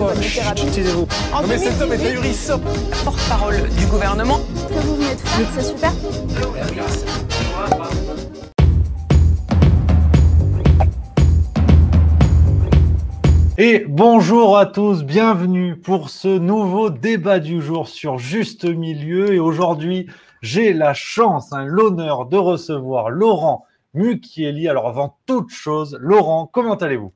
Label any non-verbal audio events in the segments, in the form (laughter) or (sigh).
Non mais cet homme est 2018, ahurissant. porte-parole du gouvernement. Ce que vous venez de faire, c'est super. Et bonjour à tous, bienvenue pour ce nouveau débat du jour sur Juste Milieu. Et aujourd'hui, j'ai la chance, hein, l'honneur de recevoir Laurent Mukieli. Alors avant toute chose, Laurent, comment allez-vous?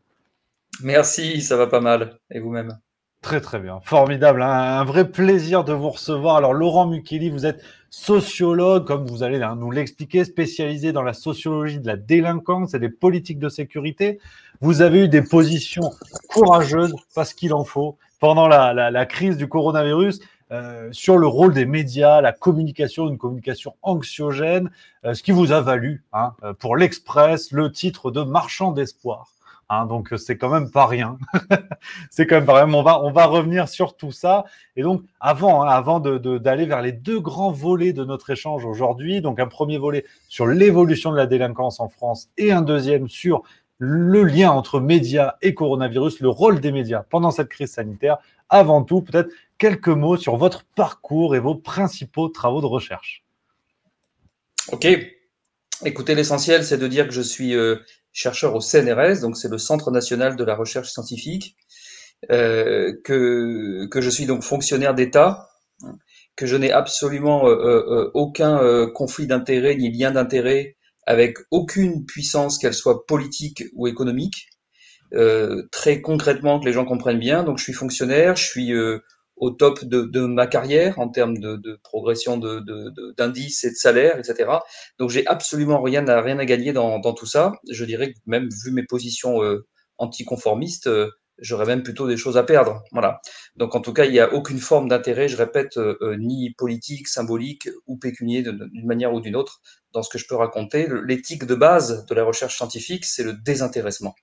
Merci, ça va pas mal. Et vous-même? Très très bien, formidable, hein, un vrai plaisir de vous recevoir. Alors Laurent Mukieli, vous êtes sociologue, comme vous allez hein, nous l'expliquer, spécialisé dans la sociologie de la délinquance et des politiques de sécurité. Vous avez eu des positions courageuses, parce qu'il en faut, pendant la crise du coronavirus, euh, sur le rôle des médias, la communication, une communication anxiogène, euh, ce qui vous a valu hein, euh, pour l'Express le titre de marchand d'espoir. Hein, donc euh, c'est quand même pas rien. (laughs) c'est quand même pas rien. On va, on va revenir sur tout ça. Et donc avant, hein, avant de- de- d'aller vers les deux grands volets de notre échange aujourd'hui, donc un premier volet sur l'évolution de la délinquance en France et un deuxième sur le lien entre médias et coronavirus, le rôle des médias pendant cette crise sanitaire. Avant tout, peut-être quelques mots sur votre parcours et vos principaux travaux de recherche. Ok. Écoutez, l'essentiel, c'est de dire que je suis euh, chercheur au CNRS, donc c'est le Centre national de la recherche scientifique, euh, que, que je suis donc fonctionnaire d'État, que je n'ai absolument euh, aucun conflit d'intérêt ni lien d'intérêt avec aucune puissance, qu'elle soit politique ou économique. Très concrètement, que les gens comprennent bien. Donc, je suis fonctionnaire, je suis au top de, de ma carrière en termes de, de progression de, de, d'indices et de salaire, etc. Donc, j'ai absolument rien à rien à gagner dans, dans tout ça. Je dirais que même vu mes positions euh, anticonformistes, euh, j'aurais même plutôt des choses à perdre. Voilà. Donc, en tout cas, il n'y a aucune forme d'intérêt, je répète, euh, euh, ni politique, symbolique ou pécunier d'une manière ou d'une autre dans ce que je peux raconter. L'éthique de base de la recherche scientifique, c'est le désintéressement.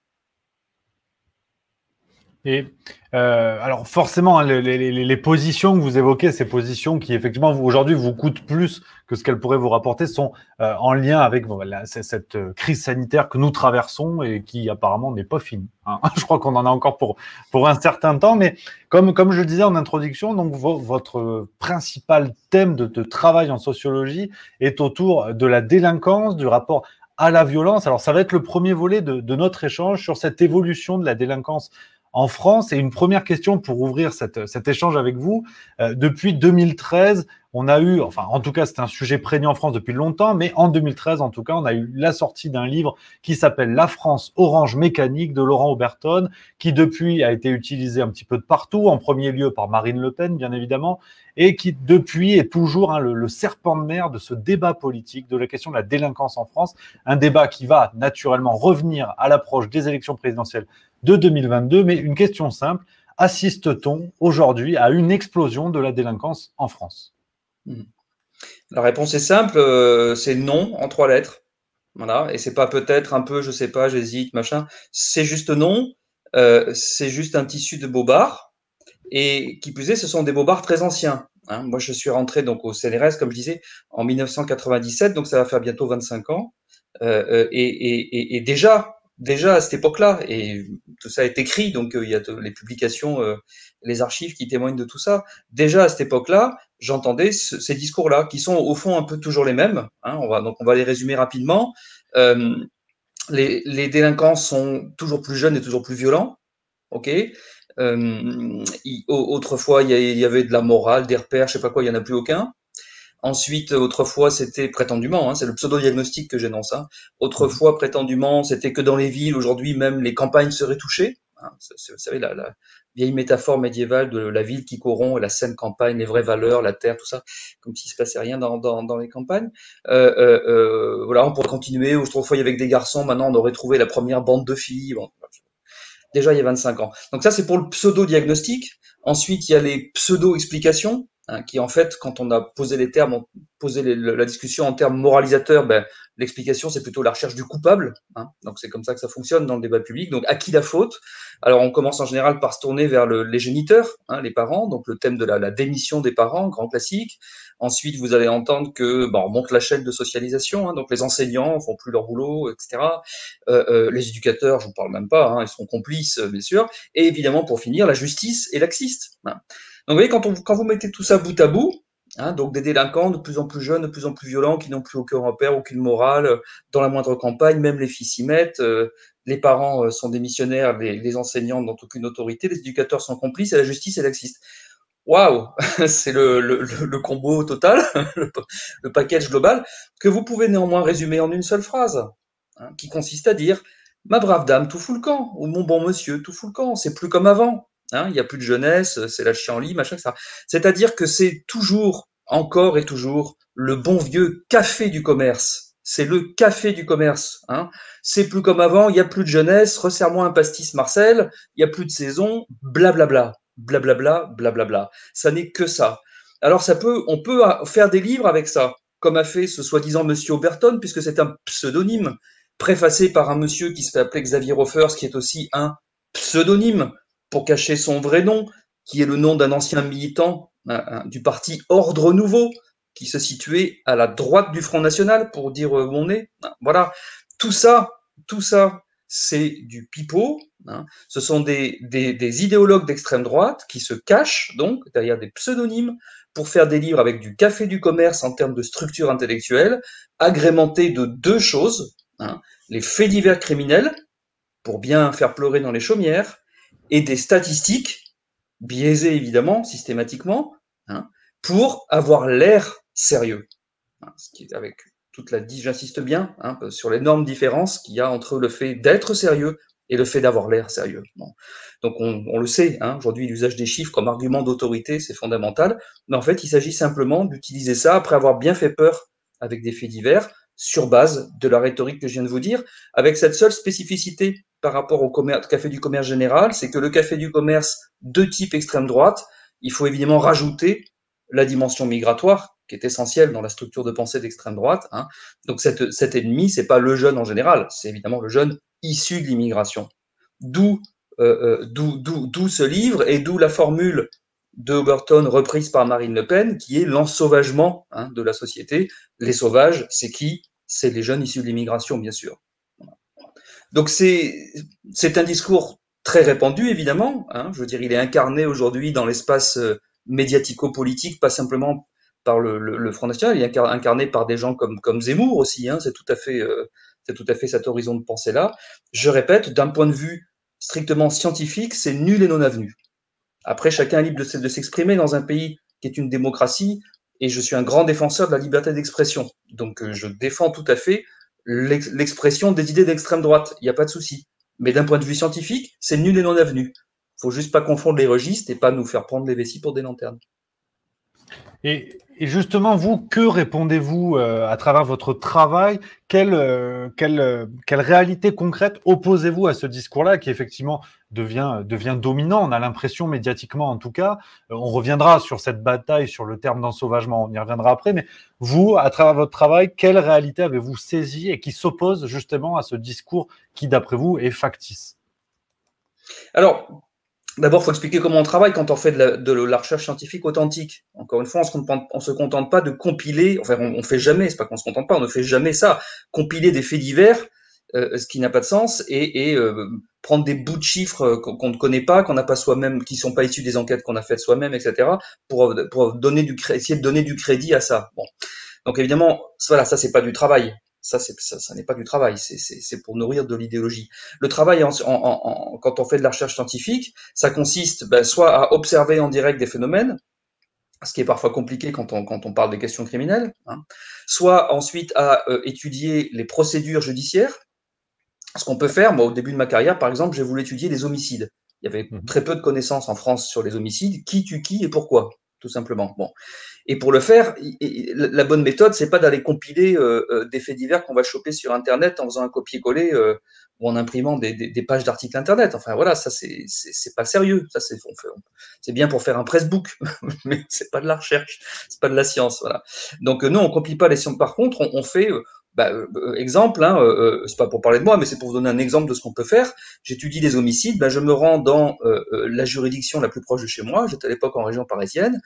Et euh, alors forcément, hein, les, les- les- positions que vous évoquez, ces positions qui effectivement aujourd'hui vous coûtent plus que ce qu'elles pourraient vous rapporter, sont euh, en lien avec bon, la- cette euh, crise sanitaire que nous traversons et qui apparemment n'est pas finie. hein. (laughs) Je crois qu'on en a encore pour pour un certain temps, mais comme comme je disais en introduction, donc vo- votre principal thème de, de travail en sociologie est autour de la délinquance, du rapport à la violence. Alors ça va être le premier volet de, de notre échange sur cette évolution de la délinquance en France. Et une première question pour ouvrir cet échange avec vous. Euh, depuis 2013, on a eu, enfin en tout cas c'est un sujet prégnant en France depuis longtemps, mais en 2013 en tout cas, on a eu la sortie d'un livre qui s'appelle La France Orange Mécanique de Laurent Oberton, qui depuis a été utilisé un petit peu de partout, en premier lieu par Marine Le Pen bien évidemment, et qui depuis est toujours hein, le serpent de mer de ce débat politique de la question de la délinquance en France, un débat qui va naturellement revenir à l'approche des élections présidentielles de 2022. Mais une question simple, assiste-t-on aujourd'hui à une explosion de la délinquance en France? La réponse est simple, euh, c'est non en trois lettres. Voilà, et c'est pas peut-être un peu, je sais pas, j'hésite, machin. C'est juste non. Euh, c'est juste un tissu de bobards. Et qui plus est, ce sont des bobards très anciens. hein. Moi, je suis rentré donc au CNRS, comme je disais, en 1997, donc ça va faire bientôt 25 ans. Euh, et déjà, déjà à cette époque-là, et tout ça est écrit, donc euh, il y a les publications, euh, les archives qui témoignent de tout ça. Déjà à cette époque-là, j'entendais ce- ces discours-là, qui sont au fond un peu toujours les mêmes. hein. on va donc on va les résumer rapidement. Euh, les, délinquants sont toujours plus jeunes et toujours plus violents. Ok? Autrefois, il y, a- il y avait de la morale, des repères, je sais pas quoi, il y en a plus aucun. Ensuite, autrefois, c'était prétendument, hein, c'est le pseudo-diagnostic que j'énonce. Hein. Autrefois, prétendument, c'était que dans les villes. Aujourd'hui, même les campagnes seraient touchées. Hein. Vous savez, la, la vieille métaphore médiévale de la ville qui corrompt, la saine campagne, les vraies valeurs, la terre, tout ça, comme s'il se passait rien dans, dans, dans les campagnes. Euh, euh, euh, voilà, on pourrait continuer. Autrefois, il y avait des garçons. Maintenant, on aurait trouvé la première bande de filles. Bon, déjà il y a 25 ans. Donc ça, c'est pour le pseudo-diagnostic. Ensuite, il y a les pseudo-explications. Hein, qui en fait, quand on a posé les termes, posé la discussion en termes moralisateurs, ben, l'explication c'est plutôt la recherche du coupable. Hein. donc c'est comme ça que ça fonctionne dans le débat public. Donc à qui la faute? Alors on commence en général par se tourner vers le, les géniteurs, hein, les parents, donc le thème de la, démission des parents, grand classique. Ensuite, vous allez entendre que bon, on monte la chaîne de socialisation, donc les enseignants font plus leur boulot, etc. Euh, euh, les éducateurs, je ne parle même pas, ils seront complices, bien sûr. Et évidemment, pour finir, la justice et laxiste. Donc vous voyez, quand, vous mettez tout ça bout à bout, Hein, donc des délinquants de plus en plus jeunes, de plus en plus violents, qui n'ont plus aucun repère, aucune morale, euh, dans la moindre campagne, même les filles s'y mettent, euh, les parents euh, sont démissionnaires, les, les enseignants n'ont aucune autorité, les éducateurs sont complices et la justice est laxiste. Waouh, (laughs) c'est le, combo total, (laughs) le, package global, que vous pouvez néanmoins résumer en une seule phrase, hein, qui consiste à dire Ma brave dame, tout fout le camp, ou mon bon monsieur, tout fout le camp, c'est plus comme avant. Hein, il n'y a plus de jeunesse, c'est la chienlit, machin, ça. C'est-à-dire que c'est toujours, encore et toujours, le bon vieux café du commerce. C'est le café du commerce. Hein. C'est plus comme avant, il n'y a plus de jeunesse, resserre-moi un pastis Marcel, il n'y a plus de saison, blablabla, blablabla, blablabla. Ça n'est que ça. Alors ça peut, on peut faire des livres avec ça, comme a fait ce soi-disant monsieur Oberton, puisque c'est un pseudonyme, préfacé par un monsieur qui se fait appeler Xavier Hoffers, qui est aussi un pseudonyme pour cacher son vrai nom, qui est le nom d'un ancien militant hein, hein, du parti Ordre Nouveau, qui se situait à la droite du Front National, pour dire où on est. Hein, voilà, tout ça, tout ça, c'est du pipeau. Ce sont des, des idéologues d'extrême droite qui se cachent donc derrière des pseudonymes pour faire des livres avec du café du commerce en termes de structure intellectuelle, agrémentés de deux choses, les faits divers criminels, pour bien faire pleurer dans les chaumières, et des statistiques, biaisées évidemment, systématiquement, hein, pour avoir l'air sérieux. Hein, ce qui avec toute la, j'insiste bien, hein, sur l'énorme différence qu'il y a entre le fait d'être sérieux et le fait d'avoir l'air sérieux. Donc on, le sait, aujourd'hui l'usage des chiffres comme argument d'autorité, c'est fondamental, mais en fait il s'agit simplement d'utiliser ça après avoir bien fait peur avec des faits divers, sur base de la rhétorique que je viens de vous dire, avec cette seule spécificité par rapport au café du commerce général, c'est que le café du commerce de type extrême droite, il faut évidemment rajouter la dimension migratoire, qui est essentielle dans la structure de pensée d'extrême droite. Hein. Donc cet, cet ennemi, c'est pas le jeune en général, c'est évidemment le jeune issu de l'immigration. D'où euh, euh, ce livre et d'où la formule de Oberton reprise par Marine Le Pen, qui est l'ensauvagement hein, de la société. Les sauvages, c'est qui? C'est les jeunes issus de l'immigration, bien sûr. Donc c'est un discours très répandu, évidemment. Hein, je veux dire, il est incarné aujourd'hui dans l'espace euh, médiatico-politique, pas simplement par le, Front National, il est incarné par des gens comme, comme Zemmour aussi. Hein, c'est tout à fait, euh, tout à fait cet horizon de pensée là. Je répète, d'un point de vue strictement scientifique, c'est nul et non avenu. Après, chacun est libre de s'exprimer dans un pays qui est une démocratie, et je suis un grand défenseur de la liberté d'expression. Donc, euh, je défends tout à fait l'expression des idées d'extrême droite. Il n'y a pas de souci. Mais d'un point de vue scientifique, c'est nul et non avenu. Faut juste pas confondre les registres et pas nous faire prendre les vessies pour des lanternes. Et, justement, vous, que répondez-vous euh, à travers votre travail? Quelle, euh, quelle, euh, quelle, réalité concrète opposez-vous à ce discours-là qui effectivement devient, devient dominant? On a l'impression, médiatiquement en tout cas, on reviendra sur cette bataille, sur le terme d'ensauvagement, on y reviendra après, mais vous, à travers votre travail, quelle réalité avez-vous saisi et qui s'oppose justement à ce discours qui, d'après vous, est factice? Alors, D'abord, il faut expliquer comment on travaille quand on fait de la, recherche scientifique authentique. Encore une fois, on se se contente pas de compiler, enfin, on, on fait jamais, c'est pas qu'on se contente pas, on ne fait jamais ça, compiler des faits divers, euh, ce qui n'a pas de sens, et, euh, prendre des bouts de chiffres qu'on ne connaît pas, qu'on n'a pas soi-même, qui sont pas issus des enquêtes qu'on a faites soi-même, etc., pour, pour donner du, essayer de donner du crédit à ça. Bon. Donc évidemment, voilà, ça c'est pas du travail. Ça, c'est, ça, ça n'est pas du travail, c'est pour nourrir de l'idéologie. Le travail, en, en, quand on fait de la recherche scientifique, ça consiste ben, soit à observer en direct des phénomènes, ce qui est parfois compliqué quand on, quand on parle des questions criminelles, hein, soit ensuite à euh, étudier les procédures judiciaires. Ce qu'on peut faire, moi, au début de ma carrière, par exemple, j'ai voulu étudier les homicides. Il y avait mmh très peu de connaissances en France sur les homicides, qui tue qui et pourquoi, tout simplement. Bon. Et pour le faire, la bonne méthode, c'est pas d'aller compiler des faits divers qu'on va choper sur Internet en faisant un copier-coller ou en imprimant des, pages d'articles internet. Enfin voilà, ça c'est pas sérieux. Ça c'est c'est bien pour faire un pressbook, (laughs) mais c'est pas de la recherche, c'est pas de la science. Voilà. Donc nous on copie pas les sciences. Par contre, on, on fait bah, euh, exemple, hein, euh, euh, c'est pas pour parler de moi, mais c'est pour vous donner un exemple de ce qu'on peut faire. J'étudie les homicides, bah, je me rends dans euh, la juridiction la plus proche de chez moi. J'étais à l'époque en région parisienne.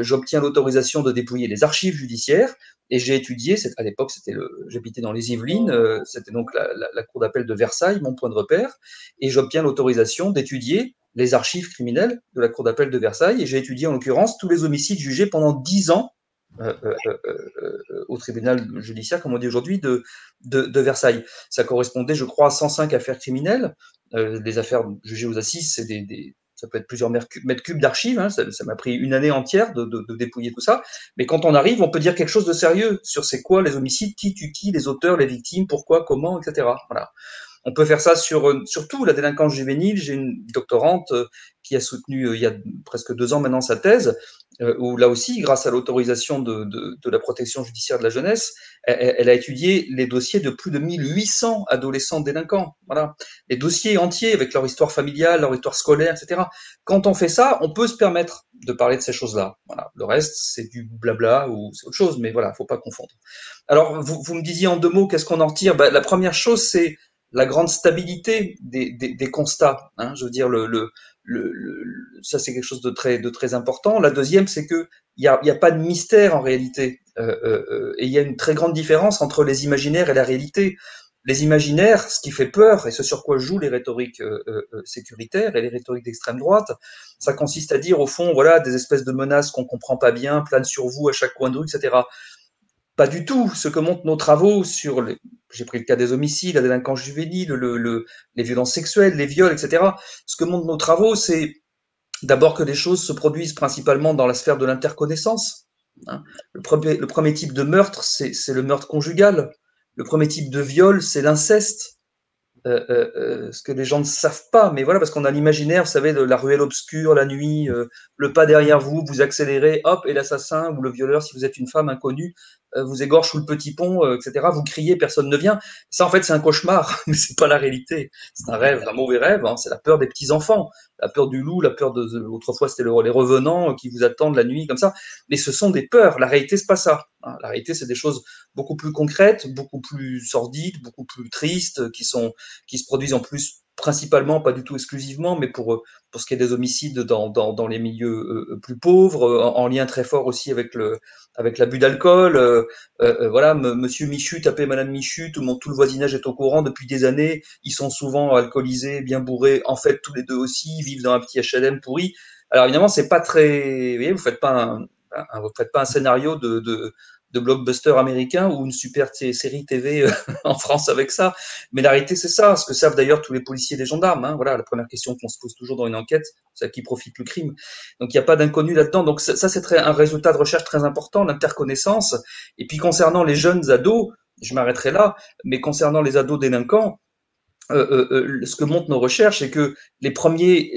J'obtiens l'autorisation de dépouiller les archives judiciaires et j'ai étudié. À l'époque, c'était j'habitais dans les Yvelines. c'était donc la, la, la cour d'appel de Versailles, mon point de repère, et j'obtiens l'autorisation d'étudier les archives criminelles de la cour d'appel de Versailles. Et j'ai étudié en l'occurrence tous les homicides jugés pendant dix ans euh, euh, euh, au tribunal judiciaire, comme on dit aujourd'hui, de, de, Versailles. Ça correspondait, je crois, à 105 affaires criminelles. les affaires jugées aux assises, c'est des, ça peut être plusieurs mètres cubes d'archives. Hein, ça m'a pris une année entière de, de, dépouiller tout ça. Mais quand on arrive, on peut dire quelque chose de sérieux sur c'est quoi les homicides, qui tue qui, les auteurs, les victimes, pourquoi, comment, etc. Voilà. On peut faire ça sur, surtout la délinquance juvénile. J'ai une doctorante qui a soutenu il y a presque deux ans maintenant sa thèse euh, où là aussi, grâce à l'autorisation de, de, de, la protection judiciaire de la jeunesse, elle, elle, a étudié les dossiers de plus de 1800 adolescents délinquants. Voilà, les dossiers entiers avec leur histoire familiale, leur histoire scolaire, etc. Quand on fait ça, on peut se permettre de parler de ces choses-là. Voilà, le reste, c'est du blabla ou c'est autre chose, mais voilà, faut pas confondre. Alors, vous, vous me disiez en deux mots, qu'est-ce qu'on en retire? Ben, La première chose, c'est la grande stabilité des, des, des constats. Hein, je veux dire, le, le, ça c'est quelque chose de très, important. La deuxième, c'est que il n'y a, pas de mystère en réalité, euh, euh, euh, et il y a une très grande différence entre les imaginaires et la réalité. Les imaginaires, ce qui fait peur et ce sur quoi jouent les rhétoriques sécuritaires et les rhétoriques d'extrême droite, ça consiste à dire au fond, voilà, des espèces de menaces qu'on comprend pas bien, planent sur vous à chaque coin de rue, etc. Pas du tout. Ce que montrent nos travaux sur, les... j'ai pris le cas des homicides, la délinquance juvénile, le, le, les violences sexuelles, les viols, etc. Ce que montrent nos travaux, c'est d'abord que les choses se produisent principalement dans la sphère de l'interconnaissance. Hein. Le, premier, type de meurtre, c'est le meurtre conjugal. Le premier type de viol, c'est l'inceste. Euh, euh, euh, ce que les gens ne savent pas, mais voilà, parce qu'on a l'imaginaire, vous savez, de la ruelle obscure, la nuit, le pas derrière vous, vous accélérez, hop, et l'assassin ou le violeur, si vous êtes une femme inconnue, vous égorge sous le petit pont, euh, etc. Vous criez, personne ne vient. Ça, en fait, c'est un cauchemar, (laughs) mais c'est pas la réalité. C'est un rêve, un mauvais rêve. Hein. C'est la peur des petits enfants, la peur du loup, la peur de. Autrefois, c'était les revenants qui vous attendent la nuit, comme ça. Mais ce sont des peurs. La réalité, c'est pas ça. Hein. La réalité, c'est des choses beaucoup plus concrètes, beaucoup plus sordides, beaucoup plus tristes, qui sont, qui se produisent en plus principalement, pas du tout exclusivement, mais pour, pour ce qui est des homicides dans, dans, dans les milieux euh, plus pauvres, en, en, lien très fort aussi avec le avec l'abus d'alcool. Euh, euh, voilà, Monsieur Michu tapait Madame Michu, tout, mon, tout le voisinage est au courant depuis des années. Ils sont souvent alcoolisés, bien bourrés. En fait, tous les deux aussi vivent dans un petit HLM pourri. Alors évidemment, c'est pas très. Vous voyez, vous faites pas un, un, vous faites pas un scénario de, de de blockbuster américain ou une super série TV euh, (laughs) en France avec ça. Mais la réalité, c'est ça, ce que savent d'ailleurs tous les policiers et les gendarmes. Hein. Voilà, la première question qu'on se pose toujours dans une enquête, c'est à qui profite le crime. Donc il n'y a pas d'inconnu là-dedans. Donc ça, ça c'est un résultat de recherche très important, l'interconnaissance. Et puis concernant les jeunes ados, je m'arrêterai là, mais concernant les ados délinquants, euh, euh, euh, ce que montrent nos recherches, c'est que les premiers,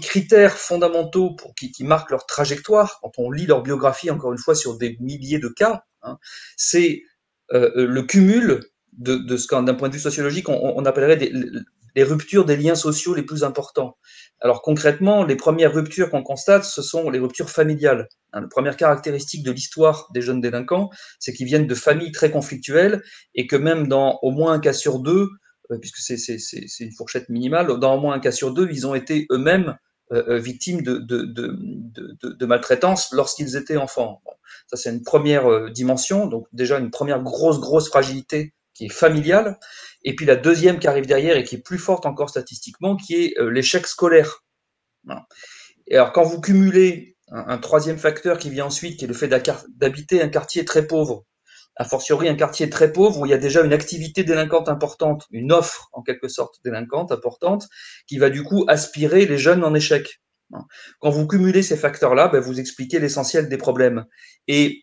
critères fondamentaux pour qui, marquent leur trajectoire, quand on lit leur biographie, encore une fois, sur des milliers de cas, hein, c'est le cumul de, ce qu'un point de vue sociologique, on, appellerait des, les ruptures des liens sociaux les plus importants. Alors concrètement, les premières ruptures qu'on constate, ce sont les ruptures familiales. Hein, la première caractéristique de l'histoire des jeunes délinquants, c'est qu'ils viennent de familles très conflictuelles et que même dans au moins un cas sur deux, puisque c'est une fourchette minimale, dans au moins un cas sur deux, ils ont été eux-mêmes euh, euh, victimes de, maltraitance lorsqu'ils étaient enfants. Ça, c'est une première dimension, donc déjà une première grosse, grosse fragilité qui est familiale. Et puis la deuxième qui arrive derrière et qui est plus forte encore statistiquement, qui est l'échec scolaire. Et alors quand vous cumulez un, troisième facteur qui vient ensuite, qui est le fait d'habiter un quartier très pauvre, a fortiori un quartier très pauvre où il y a déjà une activité délinquante importante, une offre en quelque sorte délinquante importante, qui va du coup aspirer les jeunes en échec. Quand vous cumulez ces facteurs-là, ben vous expliquez l'essentiel des problèmes. Et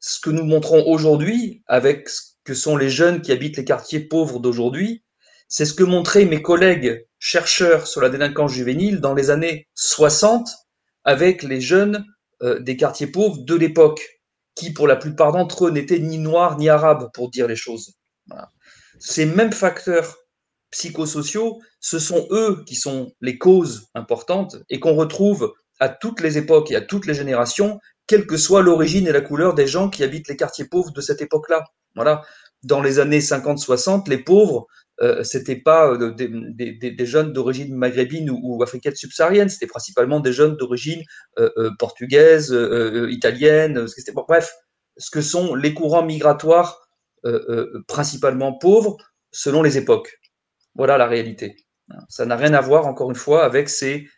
ce que nous montrons aujourd'hui, avec ce que sont les jeunes qui habitent les quartiers pauvres d'aujourd'hui, c'est ce que montraient mes collègues chercheurs sur la délinquance juvénile dans les années 60 avec les jeunes des quartiers pauvres de l'époque, qui pour la plupart d'entre eux n'étaient ni noirs ni arabes, pour dire les choses. Ces mêmes facteurs psychosociaux, ce sont eux qui sont les causes importantes et qu'on retrouve à toutes les époques et à toutes les générations, quelle que soit l'origine et la couleur des gens qui habitent les quartiers pauvres de cette époque-là. Voilà. Dans les années 50-60, les pauvres, euh, c'était pas euh, des, jeunes d'origine maghrébine ou, africaine subsaharienne, c'était principalement des jeunes d'origine euh, portugaise, italienne, bref, ce que sont les courants migratoires principalement pauvres selon les époques. Voilà la réalité. Ça n'a rien à voir, encore une fois, avec ces,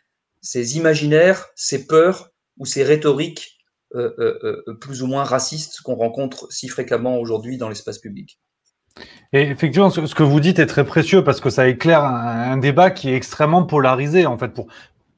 ces imaginaires, ces peurs ou ces rhétoriques plus ou moins racistes qu'on rencontre si fréquemment aujourd'hui dans l'espace public. Et effectivement, ce que vous dites est très précieux parce que ça éclaire un, débat qui est extrêmement polarisé. En fait,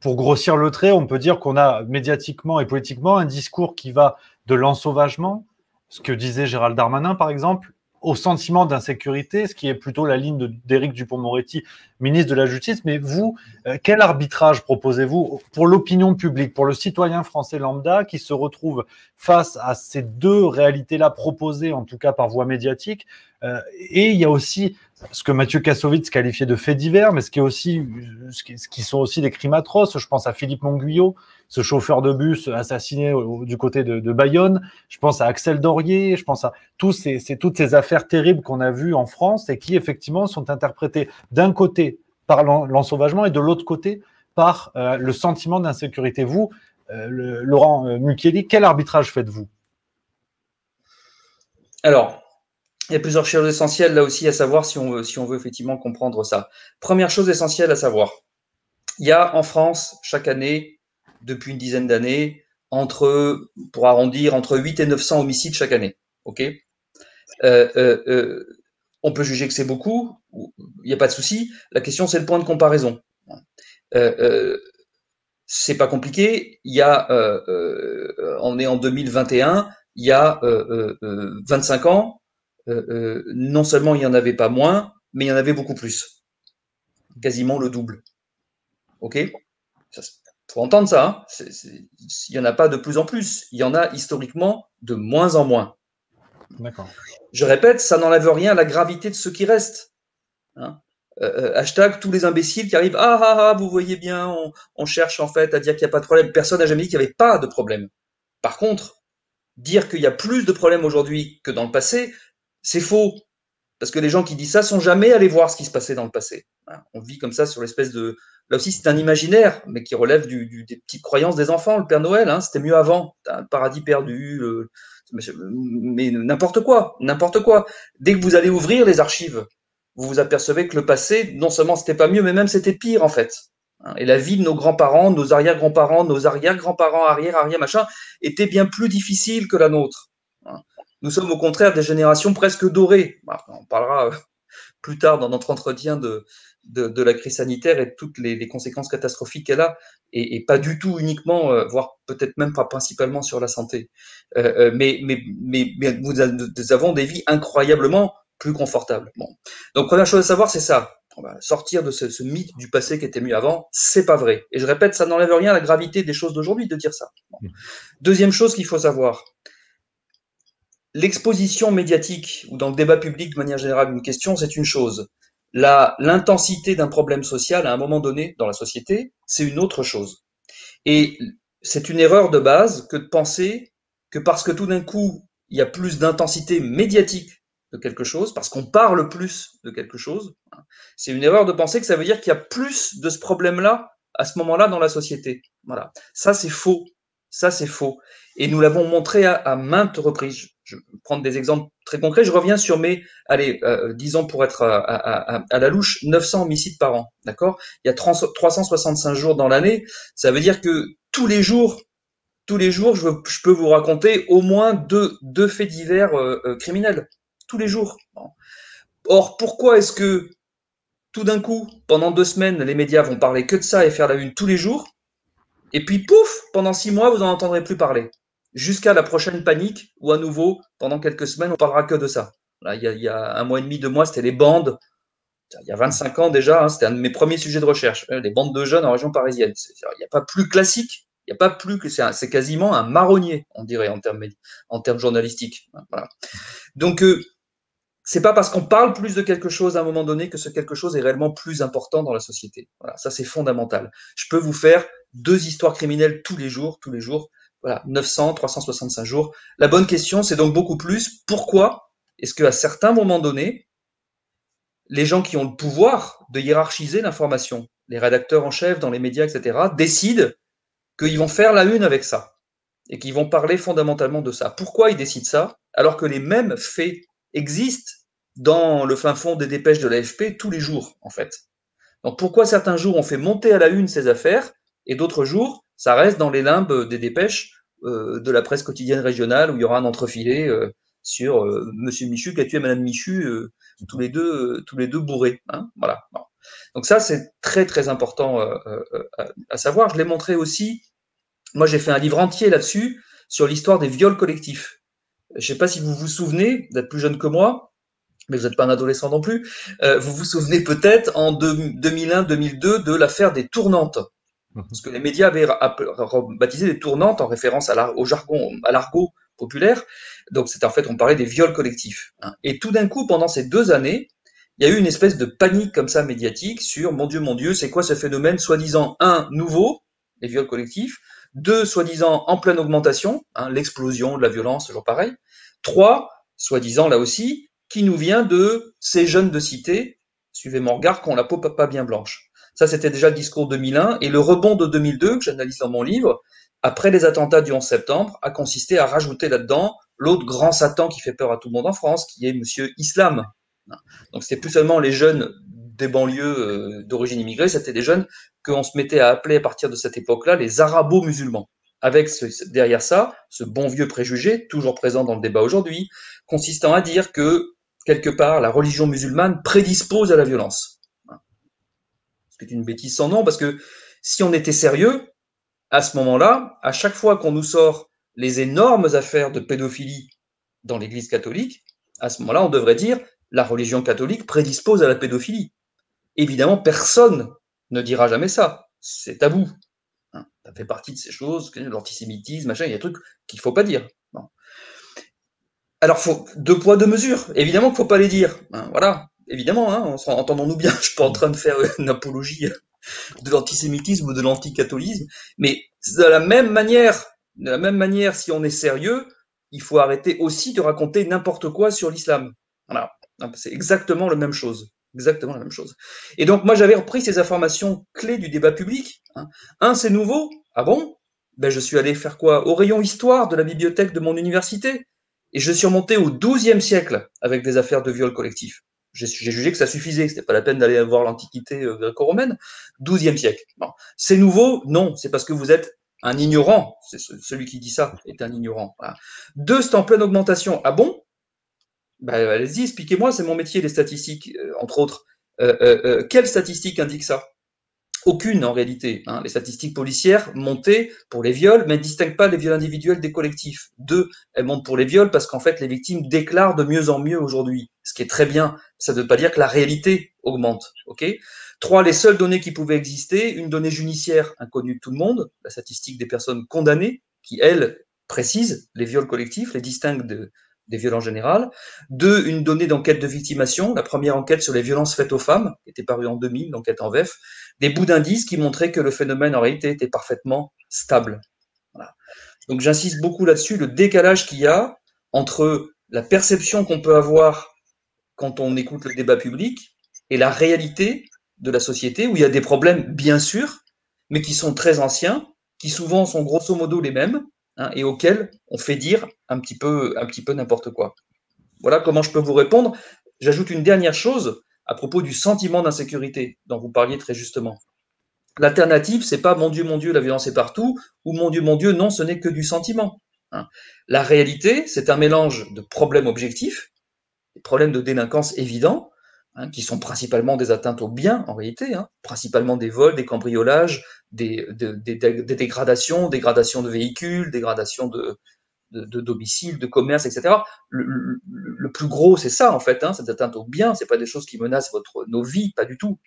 pour, grossir le trait, on peut dire qu'on a médiatiquement et politiquement un discours qui va de l'ensauvagement, ce que disait Gérald Darmanin par exemple, au sentiment d'insécurité, ce qui est plutôt la ligne d'Éric Dupont-Moretti, ministre de la Justice. Mais vous, euh, quel arbitrage proposez-vous pour l'opinion publique, pour le citoyen français lambda qui se retrouve face à ces deux réalités-là proposées, en tout cas par voie médiatique euh, Et il y a aussi ce que Mathieu Kassovitz qualifiait de faits divers, mais ce qui, est aussi, ce qui, sont aussi des crimes atroces. Je pense à Philippe Monguillot, ce chauffeur de bus assassiné du côté de, Bayonne. Je pense à Axel Dorier. Je pense à toutes ces affaires terribles qu'on a vues en France et qui effectivement sont interprétées d'un côté par l'ensauvagement et de l'autre côté par euh, le sentiment d'insécurité. Vous, euh, Laurent euh, quel arbitrage faites-vous? Alors, il y a plusieurs choses essentielles là aussi à savoir si on veut, si on veut effectivement comprendre ça. Première chose essentielle à savoir, il y a en France chaque année, depuis une dizaine d'années, entre, pour arrondir, entre 8 et 900 homicides chaque année. Ok? Euh, euh, euh, On peut juger que c'est beaucoup, il n'y a pas de souci. La question, c'est le point de comparaison. c'est pas compliqué. Il y a, on est en 2021, il y a 25 ans, non seulement il n'y en avait pas moins, mais il y en avait beaucoup plus. Quasiment le double. OK? Faut entendre ça. Hein. il n'y en a pas de plus en plus. Il y en a historiquement de moins en moins. D'accord. Je répète, ça n'enlève rien à la gravité de ce qui reste. Hein. Euh, hashtag tous les imbéciles qui arrivent. Ah ah ah, vous voyez bien, on, on cherche en fait à dire qu'il n'y a pas de problème. Personne n'a jamais dit qu'il n'y avait pas de problème. Par contre, dire qu'il y a plus de problèmes aujourd'hui que dans le passé, c'est faux. Parce que les gens qui disent ça sont jamais allés voir ce qui se passait dans le passé. On vit comme ça sur l'espèce de. Là aussi, c'est un imaginaire, mais qui relève des petites croyances des enfants. Le Père Noël, hein, c'était mieux avant. Un paradis perdu, mais n'importe quoi, n'importe quoi. Dès que vous allez ouvrir les archives, vous vous apercevez que le passé, non seulement c'était pas mieux, mais même c'était pire en fait. Et la vie de nos grands-parents, nos arrière-grands-parents, nos arrière-grands-parents, arrière-arrière, machin, était bien plus difficile que la nôtre. Nous sommes au contraire des générations presque dorées. On parlera euh, plus tard dans notre entretien de, de, la crise sanitaire et de toutes les, conséquences catastrophiques qu'elle a, et, pas du tout uniquement, euh, voire peut-être même pas principalement sur la santé. Euh, mais, mais, mais, nous, avons des vies incroyablement plus confortables. Bon. Donc première chose à savoir, c'est ça. On va sortir de ce, ce, mythe du passé qui était mieux avant, c'est pas vrai. Et je répète, ça n'enlève rien à la gravité des choses d'aujourd'hui de dire ça. Mmh. Deuxième chose qu'il faut savoir, l'exposition médiatique ou dans le débat public de manière générale d'une question, c'est une chose. L'intensité d'un problème social à un moment donné dans la société, c'est une autre chose. Et c'est une erreur de base que de penser que parce que tout d'un coup, il y a plus d'intensité médiatique de quelque chose, parce qu'on parle plus de quelque chose, hein, c'est une erreur de penser que ça veut dire qu'il y a plus de ce problème-là à ce moment-là dans la société. Voilà. Ça, c'est faux. Ça, c'est faux. Et nous l'avons montré à, maintes reprises. Je vais prendre des exemples très concrets. Je reviens sur mes, allez, euh, disons pour être à, la louche, 900 homicides par an. D'accord? Il y a 365 jours dans l'année. Ça veut dire que tous les jours, tous les jours, je, peux vous raconter au moins deux, deux faits divers euh, euh, criminels. Tous les jours. Or, pourquoi est-ce que tout d'un coup, pendant deux semaines, les médias vont parler que de ça et faire la une tous les jours? Et puis pouf, pendant six mois, vous n'en entendrez plus parler. Jusqu'à la prochaine panique, où à nouveau, pendant quelques semaines, on parlera que de ça. Là, il, y a, un mois et demi, deux mois, c'était les bandes. Il y a 25 ans déjà, hein, c'était un de mes premiers sujets de recherche, euh, les bandes de jeunes en région parisienne. Il n'y a pas plus classique Il n'y a pas plus que c'est quasiment un marronnier, on dirait en termes, journalistiques. Donc, euh, c'est pas parce qu'on parle plus de quelque chose à un moment donné que ce quelque chose est réellement plus important dans la société. Ça c'est fondamental. Je peux vous faire deux histoires criminelles tous les jours, tous les jours. Voilà, 900, 365 jours. La bonne question, c'est donc beaucoup plus pourquoi est-ce qu'à certains moments donnés, les gens qui ont le pouvoir de hiérarchiser l'information, les rédacteurs en chef dans les médias, etc., décident qu'ils vont faire la une avec ça et qu'ils vont parler fondamentalement de ça. Pourquoi ils décident ça alors que les mêmes faits existent dans le fin fond des dépêches de l'AFP tous les jours, en fait? Donc pourquoi certains jours on fait monter à la une ces affaires et d'autres jours ça reste dans les limbes des dépêches de la presse quotidienne régionale où il y aura un entrefilé euh, sur euh, Monsieur Michu qui a tué Madame Michu, tous les deux, tous les deux bourrés. Hein, voilà. Donc ça c'est très très important à, savoir. Je l'ai montré aussi. Moi j'ai fait un livre entier là-dessus sur l'histoire des viols collectifs. Je ne sais pas si vous vous souvenez, d'être plus jeune que moi, mais vous n'êtes pas un adolescent non plus. Euh, vous vous souvenez peut-être en 2001-2002 de l'affaire des tournantes. Mhm. Parce que les médias avaient baptisé des tournantes en référence à au jargon, à l'argot populaire. Donc c'était en fait, on parlait des viols collectifs. Hein. Et tout d'un coup, pendant ces deux années, il y a eu une espèce de panique comme ça médiatique sur mon Dieu, mon Dieu, c'est quoi ce phénomène soi-disant un nouveau, les viols collectifs, deux soi-disant en pleine augmentation, hein, l'explosion de la violence, toujours pareil, trois soi-disant là aussi qui nous vient de ces jeunes de cité, suivez mon regard, qui ont la peau pas bien blanche. Ça, c'était déjà le discours 2001. Et le rebond de 2002, que j'analyse dans mon livre, après les attentats du 11 septembre, a consisté à rajouter là-dedans l'autre grand Satan qui fait peur à tout le monde en France, qui est Monsieur Islam. Donc, c'était plus seulement les jeunes des banlieues euh, d'origine immigrée, c'était des jeunes qu'on se mettait à appeler à partir de cette époque-là les arabo-musulmans. Avec derrière ça, ce bon vieux préjugé, toujours présent dans le débat aujourd'hui, consistant à dire que quelque part, la religion musulmane prédispose à la violence. C'est une bêtise sans nom, parce que si on était sérieux, à ce moment-là, à chaque fois qu'on nous sort les énormes affaires de pédophilie dans l'Église catholique, à ce moment-là, on devrait dire la religion catholique prédispose à la pédophilie. Évidemment, personne ne dira jamais ça. C'est tabou. Hein, ça fait partie de ces choses, l'antisémitisme, machin, il y a des trucs qu'il ne faut pas dire. Alors, faut deux poids, deux mesures. Évidemment qu'il ne faut pas les dire. Hein, voilà. Évidemment, hein, entendons-nous bien. (laughs) Je suis pas en train de faire une apologie de l'antisémitisme ou de l'anticatholisme. Mais de la même manière, de la même manière, si on est sérieux, il faut arrêter aussi de raconter n'importe quoi sur l'islam. Voilà. C'est exactement la même chose. Exactement la même chose. Et donc, moi, j'avais repris ces informations clés du débat public. Hein. Un, c'est nouveau. Ah bon? Ben, Je suis allé faire quoi? Au rayon histoire de la bibliothèque de mon université. Et je suis remonté au XIIe siècle avec des affaires de viol collectif. J'ai jugé que ça suffisait, c'était pas la peine d'aller voir l'Antiquité euh, gréco-romaine. XIIe siècle. C'est nouveau? Non, c'est parce que vous êtes un ignorant. Celui qui dit ça est un ignorant. Deux, c'est en pleine augmentation. Ah bon? Ben, Allez-y, expliquez-moi, c'est mon métier, les statistiques, euh, entre autres. Euh, quelles statistiques indiquent ça? Aucune en réalité. Hein. Les statistiques policières montées pour les viols, mais ne distinguent pas les viols individuels des collectifs. Deux, elles montent pour les viols parce qu'en fait les victimes déclarent de mieux en mieux aujourd'hui, ce qui est très bien. Ça ne veut pas dire que la réalité augmente. Ok? Trois, les seules données qui pouvaient exister, une donnée judiciaire inconnue de tout le monde, la statistique des personnes condamnées, qui elle précise les viols collectifs, les distingue de, des violences générales. Deux, une donnée d'enquête de victimation, la première enquête sur les violences faites aux femmes, qui était parue en 2000, l'enquête en VEF. Des bouts d'indices qui montraient que le phénomène en réalité était parfaitement stable. Donc j'insiste beaucoup là-dessus, le décalage qu'il y a entre la perception qu'on peut avoir quand on écoute le débat public et la réalité de la société, où il y a des problèmes, bien sûr, mais qui sont très anciens, qui souvent sont grosso modo les mêmes, Hein, et auquel on fait dire un petit peu, un petit peu n'importe quoi. Voilà comment je peux vous répondre. J'ajoute une dernière chose à propos du sentiment d'insécurité dont vous parliez très justement. L'alternative, c'est pas mon Dieu, mon Dieu, la violence est partout, ou mon Dieu, mon Dieu, non, ce n'est que du sentiment. Hein. La réalité, c'est un mélange de problèmes objectifs, problèmes de délinquance évidents, hein, qui sont principalement des atteintes aux biens en réalité, principalement des vols, des cambriolages, des, des, dégradations, dégradations de véhicules, dégradations de, de, domicile, de commerce, etc. Le, plus gros, c'est ça en fait, hein, cette atteinte au bien. C'est pas des choses qui menacent votre nos vies, pas du tout.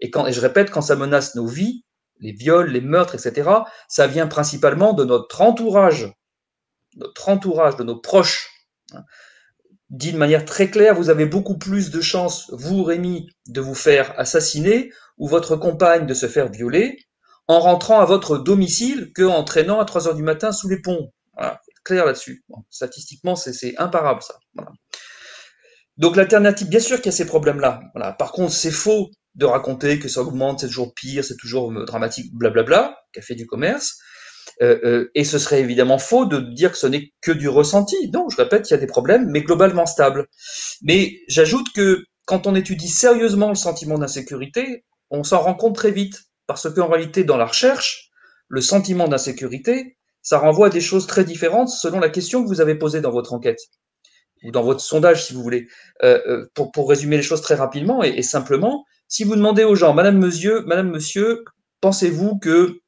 Et quand, et je répète, quand ça menace nos vies, les viols, les meurtres, etc., ça vient principalement de notre entourage, notre entourage, de nos proches. Dit de manière très claire, vous avez beaucoup plus de chances, vous, Rémi, de vous faire assassiner ou votre compagne de se faire violer en rentrant à votre domicile qu'en traînant à 3 heures du matin sous les ponts. Voilà, clair là-dessus. statistiquement, c'est imparable, ça. Donc l'alternative, bien sûr qu'il y a ces problèmes-là. Par contre, c'est faux de raconter que ça augmente, c'est toujours pire, c'est toujours euh, dramatique, blablabla, café du commerce. Euh, euh, et ce serait évidemment faux de dire que ce n'est que du ressenti. Non, je répète, il y a des problèmes, mais globalement stables. Mais j'ajoute que quand on étudie sérieusement le sentiment d'insécurité, on s'en rend compte très vite. Parce qu'en réalité, dans la recherche, le sentiment d'insécurité, ça renvoie à des choses très différentes selon la question que vous avez posée dans votre enquête ou dans votre sondage, si vous voulez. pour, pour résumer les choses très rapidement et simplement, si vous demandez aux gens, Madame, Monsieur, Madame, Monsieur, pensez-vous que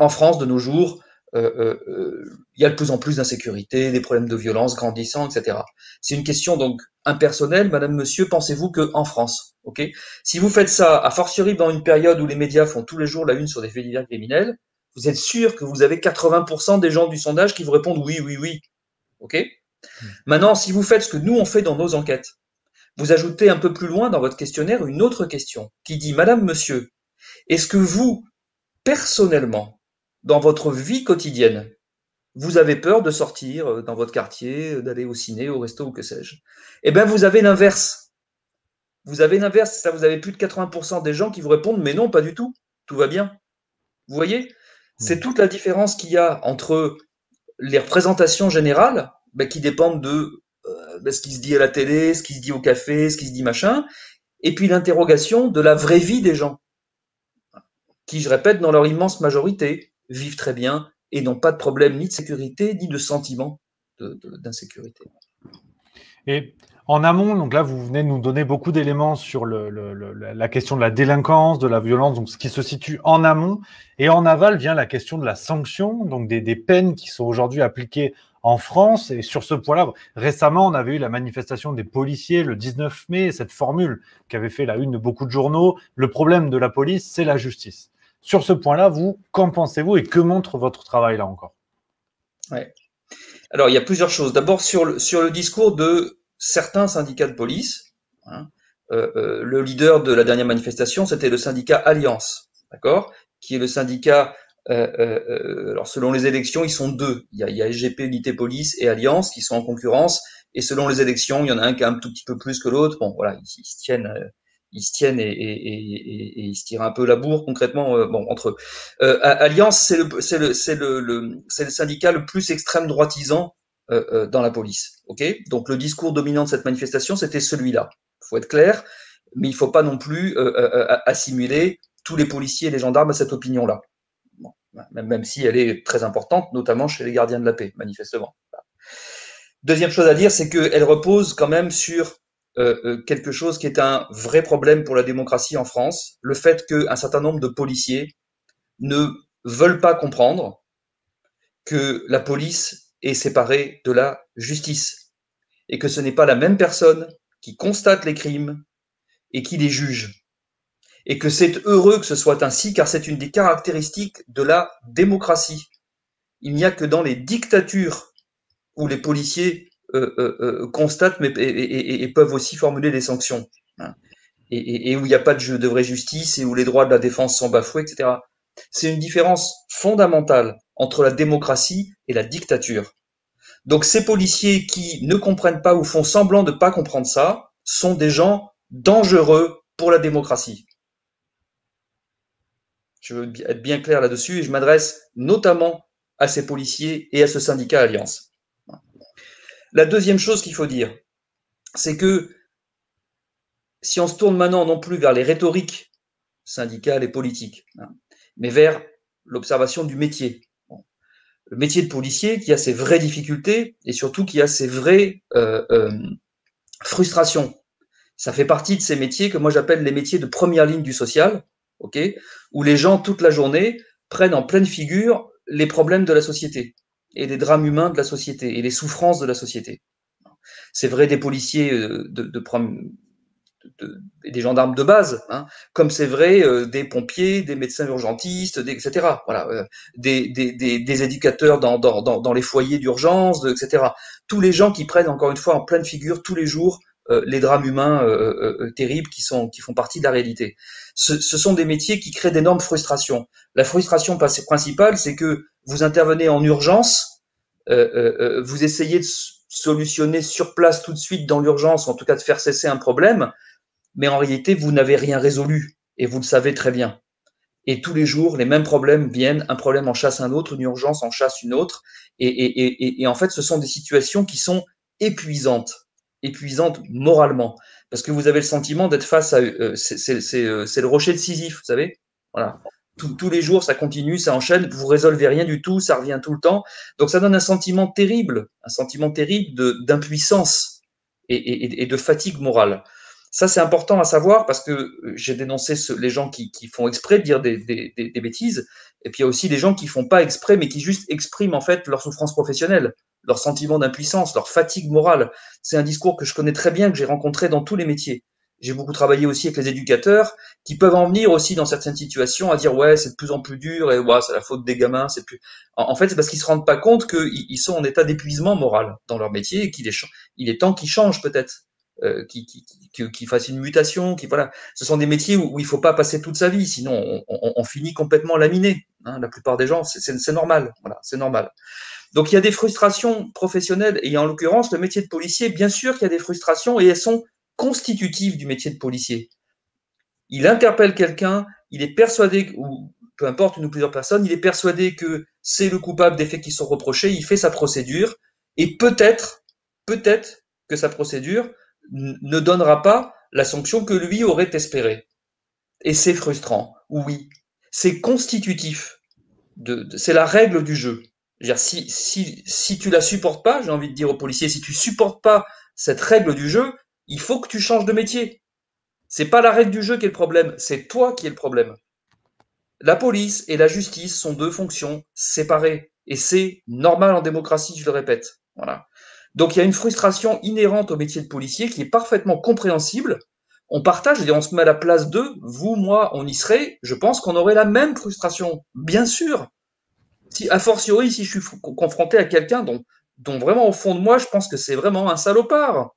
en France de nos jours, euh, euh, euh, il y a de plus en plus d'insécurité, des problèmes de violence grandissants, etc. C'est une question donc impersonnelle. Madame, Monsieur, pensez-vous que en France, ok Si vous faites ça, à fortiori dans une période où les médias font tous les jours la une sur des faits divers criminels, vous êtes sûr que vous avez 80% des gens du sondage qui vous répondent oui, oui, oui, ok? Hmm. Maintenant, si vous faites ce que nous on fait dans nos enquêtes, vous ajoutez un peu plus loin dans votre questionnaire une autre question qui dit Madame, Monsieur, est-ce que vous, personnellement, dans votre vie quotidienne, vous avez peur de sortir euh, dans votre quartier, euh, d'aller au ciné, au resto ou que sais-je Eh bien, vous avez l'inverse. Vous avez l'inverse, ça, vous avez plus de 80% des gens qui vous répondent Mais non, pas du tout, tout va bien. Vous voyez? C'est hmm. toute la différence qu'il y a entre les représentations générales, ben, qui dépendent de euh, ben, ce qui se dit à la télé, ce qui se dit au café, ce qui se dit machin, et puis l'interrogation de la vraie vie des gens, qui, je répète, dans leur immense majorité, vivent très bien et n'ont pas de problème ni de sécurité, ni de sentiment d'insécurité. Et en amont, donc là, vous venez nous donner beaucoup d'éléments sur la question de la délinquance, de la violence, donc ce qui se situe en amont. Et en aval vient la question de la sanction, donc des peines qui sont aujourd'hui appliquées en France. Et sur ce point-là, récemment, on avait eu la manifestation des policiers le 19 mai, cette formule qui avait fait la une de beaucoup de journaux. Le problème de la police, c'est la justice. Sur ce point-là, vous, qu'en pensez-vous et que montre votre travail là encore? Ouais. Alors, il y a plusieurs choses. D'abord, sur le, discours de certains syndicats de police, hein, euh, euh, le leader de la dernière manifestation, c'était le syndicat Alliance, d'accord? Qui est le syndicat euh, alors selon les élections, ils sont deux. Il y, a, il y a SGP, Unité Police et Alliance qui sont en concurrence. Et selon les élections, il y en a un qui a un tout petit peu plus que l'autre. Bon, voilà, ils, se tiennent, ils se tiennent et, ils se tirent un peu la bourre concrètement. bon, entre eux. Alliance, c'est le, syndicat le plus extrême droitisant dans la police. Ok? Donc le discours dominant de cette manifestation, c'était celui-là. Il faut être clair, mais il faut pas non plus assimiler tous les policiers et les gendarmes à cette opinion-là même si elle est très importante, notamment chez les gardiens de la paix, manifestement. Deuxième chose à dire, c'est qu'elle repose quand même sur euh, euh, quelque chose qui est un vrai problème pour la démocratie en France, le fait qu'un certain nombre de policiers ne veulent pas comprendre que la police est séparée de la justice et que ce n'est pas la même personne qui constate les crimes et qui les juge et que c'est heureux que ce soit ainsi, car c'est une des caractéristiques de la démocratie. Il n'y a que dans les dictatures où les policiers constatent mais, et, peuvent aussi formuler des sanctions, hein, et, où il n'y a pas de, de vraie justice et où les droits de la défense sont bafoués, etc. C'est une différence fondamentale entre la démocratie et la dictature. Donc ces policiers qui ne comprennent pas ou font semblant de ne pas comprendre ça sont des gens dangereux pour la démocratie. Je veux être bien clair là-dessus et je m'adresse notamment à ces policiers et à ce syndicat Alliance. La deuxième chose qu'il faut dire, c'est que si on se tourne maintenant non plus vers les rhétoriques syndicales et politiques, hein, mais vers l'observation du métier. Le métier de policier qui a ses vraies difficultés et surtout qui a ses vraies euh, euh, frustrations. Ça fait partie de ces métiers que moi j'appelle les métiers de première ligne du social, où les gens toute la journée prennent en pleine figure les problèmes de la société et les drames humains de la société et les souffrances de la société. C'est vrai des policiers euh, de, des gendarmes de base, hein, comme c'est vrai euh, des pompiers, des médecins urgentistes, etc. Voilà, euh, des, des, des, éducateurs dans, dans, dans, les foyers d'urgence, etc. Tous les gens qui prennent encore une fois en pleine figure tous les jours les drames humains terribles qui sont qui font partie de la réalité. Ce, sont des métiers qui créent d'énormes frustrations. La frustration principale, c'est que vous intervenez en urgence, vous essayez de solutionner sur place tout de suite dans l'urgence, en tout cas de faire cesser un problème, mais en réalité, vous n'avez rien résolu, et vous le savez très bien. Et tous les jours, les mêmes problèmes viennent, un problème en chasse un autre, une urgence en chasse une autre, et en fait, ce sont des situations qui sont épuisantes, épuisantes moralement, parce que vous avez le sentiment d'être face à, euh, euh, c'est le rocher de Sisyphe, vous savez, voilà. tous les jours, ça continue, ça enchaîne, vous résolvez rien du tout, ça revient tout le temps. Donc ça donne un sentiment terrible, un sentiment terrible d'impuissance et, et, de fatigue morale. Ça, c'est important à savoir parce que euh, j'ai dénoncé les gens qui, font exprès de dire des, bêtises, et puis il y a aussi des gens qui font pas exprès, mais qui juste expriment en fait leur souffrance professionnelle, leur sentiment d'impuissance, leur fatigue morale. C'est un discours que je connais très bien, que j'ai rencontré dans tous les métiers. J'ai beaucoup travaillé aussi avec les éducateurs qui peuvent en venir aussi dans certaines situations à dire ouais c'est de plus en plus dur et ouais c'est la faute des gamins c'est plus en, fait c'est parce qu'ils se rendent pas compte qu'ils sont en état d'épuisement moral dans leur métier et qu'il est temps qu'ils changent peut-être euh, qui, qui, qui, qui, fasse une mutation, qui voilà. Ce sont des métiers où, il il faut pas passer toute sa vie, sinon on, on, finit complètement laminé. Hein, la plupart des gens, c'est normal, voilà, c'est normal. Donc il y a des frustrations professionnelles et en l'occurrence le métier de policier, bien sûr qu'il y a des frustrations et elles sont constitutives du métier de policier. Il interpelle quelqu'un, il est persuadé, ou peu importe une ou plusieurs personnes, il est persuadé que c'est le coupable des faits qui sont reprochés, il fait sa procédure et peut-être, peut-être que sa procédure ne donnera pas la sanction que lui aurait espérée. Et c'est frustrant, oui. C'est constitutif. C'est la règle du jeu. Si, si tu la supportes pas, j'ai envie de dire aux policiers, si tu supportes pas cette règle du jeu, il faut que tu changes de métier. C'est pas la règle du jeu qui est le problème, c'est toi qui es le problème. La police et la justice sont deux fonctions séparées. Et c'est normal en démocratie, je le répète. Voilà. Donc il y a une frustration inhérente au métier de policier qui est parfaitement compréhensible. On partage, je veux dire, on se met à la place d'eux, vous, moi, on y serait, je pense qu'on aurait la même frustration, bien sûr. Si, a fortiori, si je suis confronté à quelqu'un dont, vraiment au fond de moi, je pense que c'est vraiment un salopard,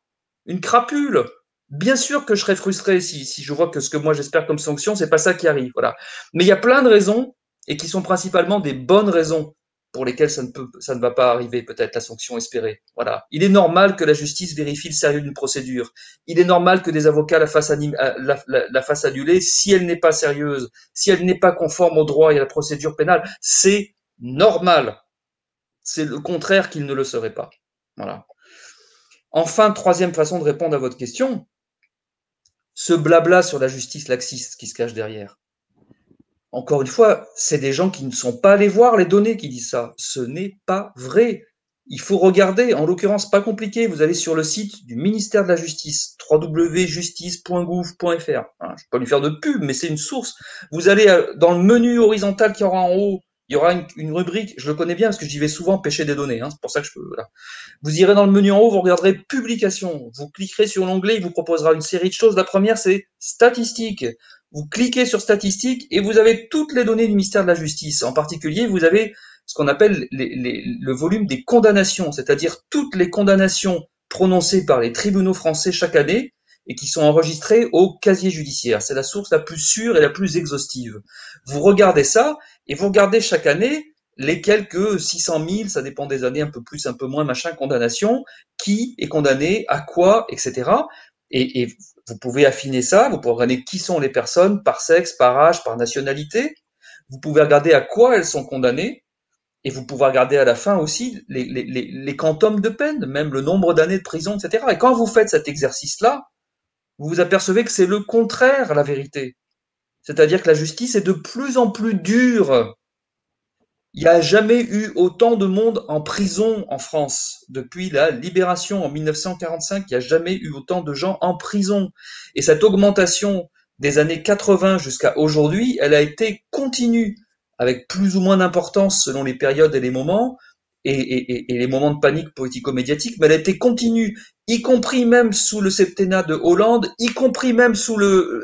une crapule, bien sûr que je serais frustré si, si je vois que ce que moi j'espère comme sanction, c'est pas ça qui arrive. Voilà. Mais il y a plein de raisons, et qui sont principalement des bonnes raisons pour lesquels ça ne, va pas arriver peut-être la sanction espérée. Voilà. Il est normal que la justice vérifie le sérieux d'une procédure. Il est normal que des avocats la fassent, euh, la, annuler si elle n'est pas sérieuse, si elle n'est pas conforme au droit et à la procédure pénale. C'est normal. C'est le contraire qu'il ne le serait pas. Voilà. Enfin, troisième façon de répondre à votre question, ce blabla sur la justice laxiste qui se cache derrière encore une fois, c'est des gens qui ne sont pas allés voir les données qui disent ça. Ce n'est pas vrai. Il faut regarder, en l'occurrence pas compliqué, vous allez sur le site du ministère de la Justice, www.justice.gouv.fr. je ne vais pas lui faire de pub, mais c'est une source. Vous allez euh, dans le menu horizontal qui aura en haut, il y aura une, rubrique, je le connais bien parce que j'y vais souvent pêcher des données, hein, c'est pour ça que je peux. Vous irez dans le menu en haut, vous regarderez publication, vous cliquerez sur l'onglet, il vous proposera une série de choses. La première, c'est statistiques vous cliquez sur statistiques et vous avez toutes les données du ministère de la Justice. En particulier, vous avez ce qu'on appelle le volume des condamnations, c'est-à-dire toutes les condamnations prononcées par les tribunaux français chaque année et qui sont enregistrées au casier judiciaire. C'est la source la plus sûre et la plus exhaustive. Vous regardez ça et vous regardez chaque année les quelques 600 000, ça dépend des années, un peu plus, un peu moins, machin, condamnations, qui est condamné, à quoi, etc. Et, et, vous pouvez affiner ça, vous pouvez regarder qui sont les personnes par sexe, par âge, par nationalité. Vous pouvez regarder à quoi elles sont condamnées. Et vous pouvez regarder à la fin aussi les, quantums de peine, même le nombre d'années de prison, etc. Et quand vous faites cet exercice-là, vous vous apercevez que c'est le contraire, la vérité. C'est-à-dire que la justice est de plus en plus dure il n'y a jamais eu autant de monde en prison en France. Depuis la libération en 1945, il n'y a jamais eu autant de gens en prison. Et cette augmentation des années 80 jusqu'à aujourd'hui, elle a été continue, avec plus ou moins d'importance selon les périodes et les moments. et, les moments de panique politico-médiatique, mais elle a été continue, y compris même sous le septennat de Hollande, y compris même sous le,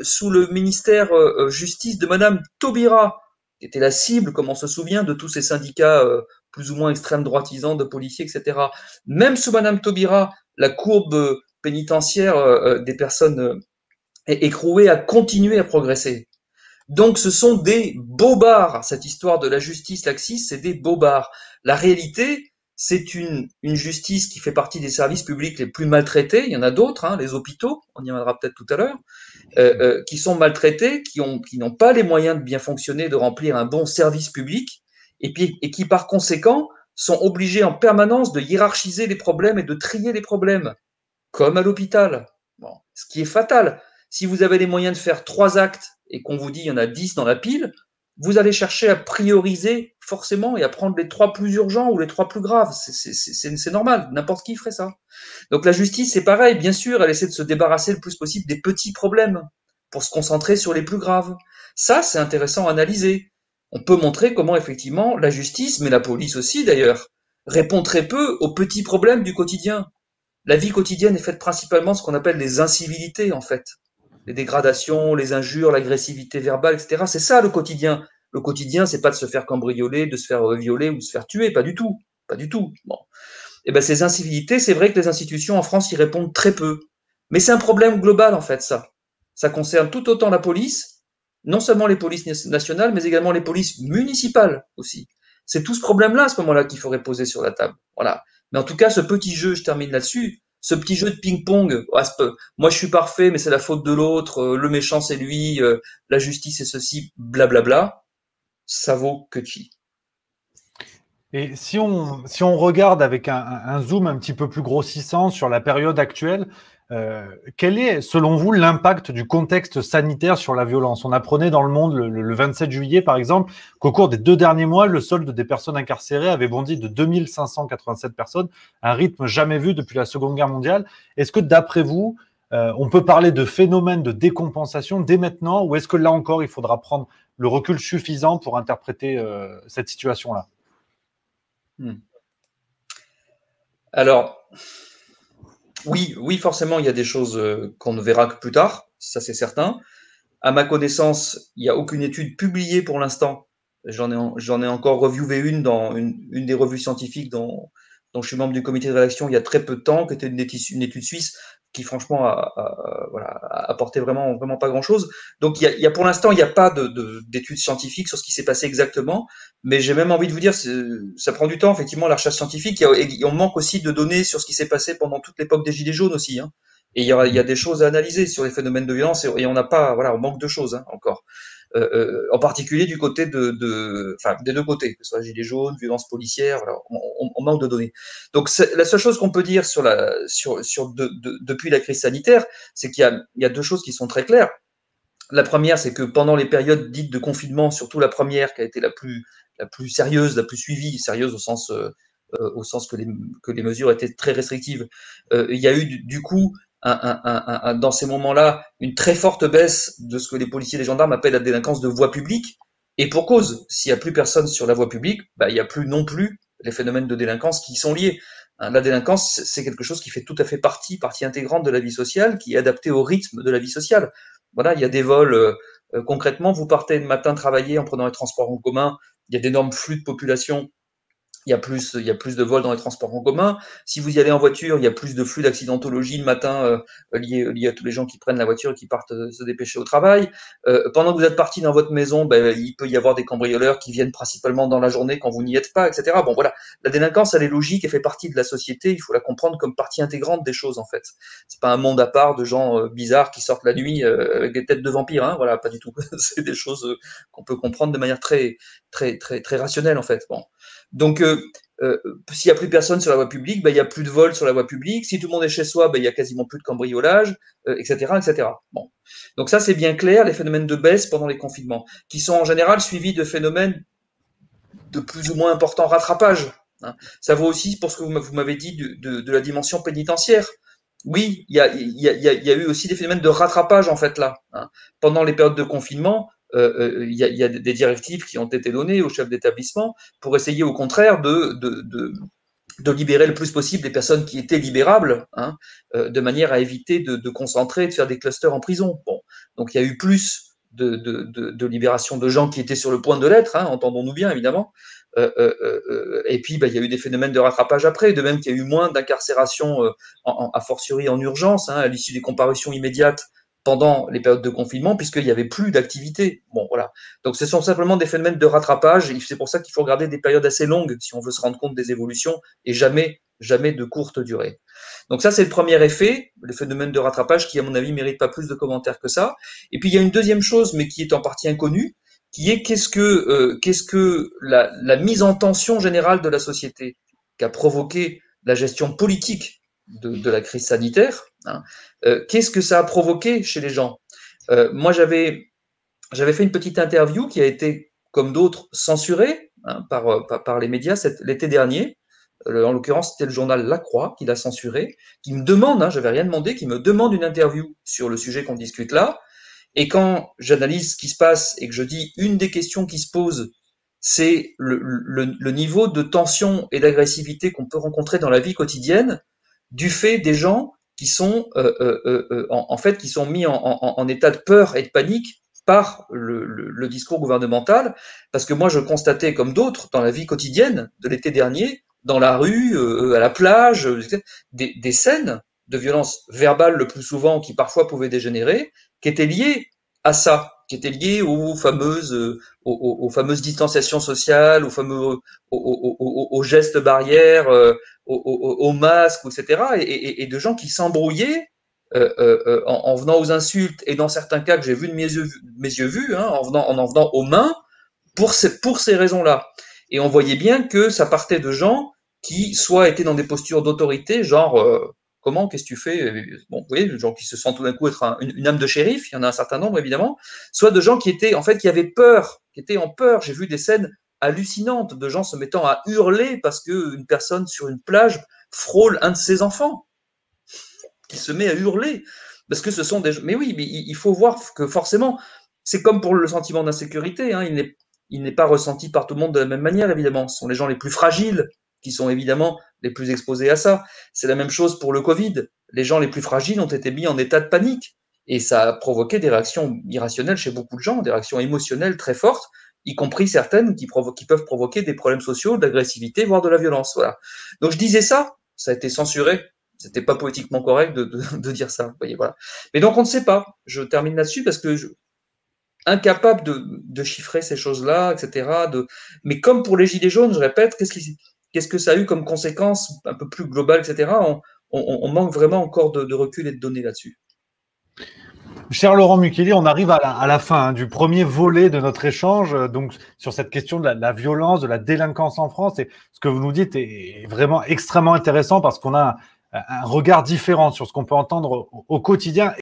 ministère euh, euh, justice de Madame Taubira, qui était la cible, comme on se souvient, de tous ces syndicats euh, plus ou moins extrême droitisants de policiers, etc. Même sous Madame Taubira, la courbe pénitentiaire des personnes écrouées a continué à progresser. Donc ce sont des bobards. Cette histoire de la justice laxiste, c'est des bobards. La réalité, c'est une, une justice qui fait partie des services publics les plus maltraités. Il y en a d'autres, hein, les hôpitaux, on y reviendra peut-être tout à l'heure, euh, euh, qui sont maltraités, qui ont, qui n'ont pas les moyens de bien fonctionner, de remplir un bon service public, et puis et qui par conséquent sont obligés en permanence de hiérarchiser les problèmes et de trier les problèmes, comme à l'hôpital. Bon, ce qui est fatal. Si vous avez les moyens de faire trois actes et qu'on vous dit il y en a dix dans la pile, vous allez chercher à prioriser forcément et à prendre les trois plus urgents ou les trois plus graves. C'est normal, n'importe qui ferait ça. Donc la justice, c'est pareil, bien sûr, elle essaie de se débarrasser le plus possible des petits problèmes pour se concentrer sur les plus graves. Ça, c'est intéressant à analyser. On peut montrer comment effectivement la justice, mais la police aussi d'ailleurs, répond très peu aux petits problèmes du quotidien. La vie quotidienne est faite principalement de ce qu'on appelle les incivilités en fait les dégradations, les injures, l'agressivité verbale, etc. C'est ça le quotidien. Le quotidien, c'est pas de se faire cambrioler, de se faire violer ou de se faire tuer, pas du tout, pas du tout. Bon. Eh ben ces incivilités, c'est vrai que les institutions en France y répondent très peu. Mais c'est un problème global en fait, ça. Ça concerne tout autant la police, non seulement les polices nationales, mais également les polices municipales aussi. C'est tout ce problème-là à ce moment-là qu'il faudrait poser sur la table. Voilà. Mais en tout cas, ce petit jeu, je termine là-dessus, ce petit jeu de ping-pong, moi je suis parfait, mais c'est la faute de l'autre, euh, le méchant c'est lui, euh, la justice c'est ceci, blablabla, ça vaut que qui. Et si on, si on regarde avec un, zoom un petit peu plus grossissant sur la période actuelle, quel est, selon vous, l'impact du contexte sanitaire sur la violence? On apprenait dans le monde le, 27 juillet, par exemple, qu'au cours des deux derniers mois, le solde des personnes incarcérées avait bondi de 2587 personnes, un rythme jamais vu depuis la Seconde Guerre mondiale. Est-ce que, d'après vous, euh, on peut parler de phénomène de décompensation dès maintenant, ou est-ce que là encore, il faudra prendre le recul suffisant pour interpréter euh, cette situation-là? Hmm. Alors, oui, oui, forcément, il y a des choses euh, qu'on ne verra que plus tard, ça c'est certain. À ma connaissance, il n'y a aucune étude publiée pour l'instant. J'en ai, encore reviewé une dans une, des revues scientifiques dont, je suis membre du comité de rédaction il y a très peu de temps, qui était une étude suisse qui franchement a, a, voilà, a apporté vraiment vraiment pas grand chose. Donc il y a, il y a pour l'instant il n'y a pas de, d'études scientifiques sur ce qui s'est passé exactement, mais j'ai même envie de vous dire ça prend du temps effectivement la recherche scientifique. Il on manque aussi de données sur ce qui s'est passé pendant toute l'époque des gilets jaunes aussi. Hein. Et il y, a, il y a des choses à analyser sur les phénomènes de violence et, on n'a pas voilà on manque de choses hein, encore. Euh, euh, en particulier du côté de, enfin des deux côtés, que ce soit gilets jaunes, violence policière, voilà, on, manque de données. Donc la seule chose qu'on peut dire sur la, sur, sur de, de, depuis la crise sanitaire, c'est qu'il y a, deux choses qui sont très claires. La première, c'est que pendant les périodes dites de confinement, surtout la première qui a été la plus, la plus sérieuse, la plus suivie, sérieuse au sens, euh, au sens que les, mesures étaient très restrictives, il y a eu du coup un, dans ces moments-là une très forte baisse de ce que les policiers et les gendarmes appellent la délinquance de voie publique. Et pour cause, s'il n'y a plus personne sur la voie publique, bah, il n'y a plus non plus les phénomènes de délinquance qui y sont liés. Hein, la délinquance, c'est quelque chose qui fait tout à fait partie, partie intégrante de la vie sociale, qui est adapté au rythme de la vie sociale. Voilà, il y a des vols. Euh, euh, concrètement, vous partez le matin travailler en prenant les transports en commun, il y a d'énormes flux de population il y a plus, il y a plus de vols dans les transports en commun. Si vous y allez en voiture, il y a plus de flux d'accidentologie le matin euh, lié, lié, à tous les gens qui prennent la voiture et qui partent euh, se dépêcher au travail. Euh, pendant que vous êtes parti dans votre maison, ben, il peut y avoir des cambrioleurs qui viennent principalement dans la journée quand vous n'y êtes pas, etc. Bon, voilà, la délinquance, elle est logique, elle fait partie de la société. Il faut la comprendre comme partie intégrante des choses, en fait. C'est pas un monde à part de gens euh, bizarres qui sortent la nuit euh, avec des têtes de vampires. Hein, voilà, pas du tout. (laughs) C'est des choses qu'on peut comprendre de manière très, très, très, très rationnelle, en fait. Bon. Donc, euh, euh, s'il n'y a plus personne sur la voie publique, ben, il n'y a plus de vol sur la voie publique. Si tout le monde est chez soi, ben, il n'y a quasiment plus de cambriolage, etc., euh, etc. Bon. Donc ça, c'est bien clair, les phénomènes de baisse pendant les confinements, qui sont en général suivis de phénomènes de plus ou moins importants rattrapage. Hein. Ça vaut aussi pour ce que vous m'avez dit de, la dimension pénitentiaire. Oui, il y a, eu aussi des phénomènes de rattrapage en fait là. Hein. Pendant les périodes de confinement, il y, y, a des directives qui ont été données aux chefs d'établissement pour essayer au contraire de, de, de, libérer le plus possible les personnes qui étaient libérables, hein, de manière à éviter de, de concentrer, de faire des clusters en prison. Bon, donc il y a eu plus de, de, de, libération de gens qui étaient sur le point de l'être, hein, entendons-nous bien évidemment. Euh, euh, euh, et puis, bah, il y a eu des phénomènes de rattrapage après, de même qu'il y a eu moins d'incarcération, a fortiori en urgence, hein, à l'issue des comparutions immédiates pendant les périodes de confinement, puisqu'il n'y avait plus d'activité. Bon, voilà. Donc, ce sont simplement des phénomènes de rattrapage. C'est pour ça qu'il faut regarder des périodes assez longues si on veut se rendre compte des évolutions et jamais, jamais de courte durée. Donc ça, c'est le premier effet, le phénomène de rattrapage qui, à mon avis, mérite pas plus de commentaires que ça. Et puis, il y a une deuxième chose, mais qui est en partie inconnue, qui est qu'est-ce que, euh, qu'est-ce que la, mise en tension générale de la société qu'a provoqué la gestion politique de la crise sanitaire, hein, euh, qu'est-ce que ça a provoqué chez les gens? Euh, Moi, j'avais, fait une petite interview qui a été, comme d'autres, censurée hein, par, par, par, les médias l'été dernier. Euh, en l'occurrence, c'était le journal La Croix qui l'a censuré, qui me demande, hein, j'avais rien demandé, qui me demande une interview sur le sujet qu'on discute là. Et quand j'analyse ce qui se passe et que je dis une des questions qui se posent, c'est le, le, niveau de tension et d'agressivité qu'on peut rencontrer dans la vie quotidienne du fait des gens qui sont euh, euh, euh, en, fait qui sont mis en, état de peur et de panique par le, discours gouvernemental, parce que moi je constatais comme d'autres dans la vie quotidienne de l'été dernier, dans la rue, à la plage, des, des scènes de violence verbale le plus souvent qui parfois pouvaient dégénérer, qui étaient liées à ça, qui étaient liées aux fameuses, euh, aux, fameuses distanciations sociales, aux fameux, aux, gestes barrières, euh, aux, masques, etc. Et, de gens qui s'embrouillaient euh, en, en, venant aux insultes et dans certains cas que j'ai vu de mes yeux, mes yeux vus, hein, en venant en en venant aux mains pour ces, pour ces raisons-là. Et on voyait bien que ça partait de gens qui soit étaient dans des postures d'autorité, genre comment, qu'est-ce que tu fais Bon, vous voyez, gens qui se sentent tout d'un coup être une, âme de shérif, il y en a un certain nombre évidemment, soit de gens qui étaient en fait qui avaient peur, qui étaient en peur. J'ai vu des scènes hallucinantes de gens se mettant à hurler parce que une personne sur une plage frôle un de ses enfants, qui se met à hurler parce que ce sont des. Mais oui, mais il faut voir que forcément, c'est comme pour le sentiment d'insécurité. Hein, il n'est pas ressenti par tout le monde de la même manière, évidemment. Ce sont les gens les plus fragiles qui sont évidemment les plus exposés à ça. C'est la même chose pour le Covid. Les gens les plus fragiles ont été mis en état de panique. Et ça a provoqué des réactions irrationnelles chez beaucoup de gens, des réactions émotionnelles très fortes, y compris certaines qui, peuvent provoquer des problèmes sociaux, d'agressivité, voire de la violence. Voilà. Donc je disais ça, ça a été censuré. C'était pas poétiquement correct de, dire ça. Voyez, voilà. Mais donc on ne sait pas. Je termine là-dessus parce que je, incapable de, chiffrer ces choses-là, etc. Mais comme pour les gilets jaunes, je répète, qu'est-ce qui, qu'est-ce que ça a eu comme conséquence un peu plus globale, etc. On, manque vraiment encore de, recul et de données là-dessus. Cher Laurent Mukeli, on arrive à la, fin hein, du premier volet de notre échange, euh, donc sur cette question de la, violence, de la délinquance en France. Et ce que vous nous dites est vraiment extrêmement intéressant parce qu'on a un, regard différent sur ce qu'on peut entendre au quotidien.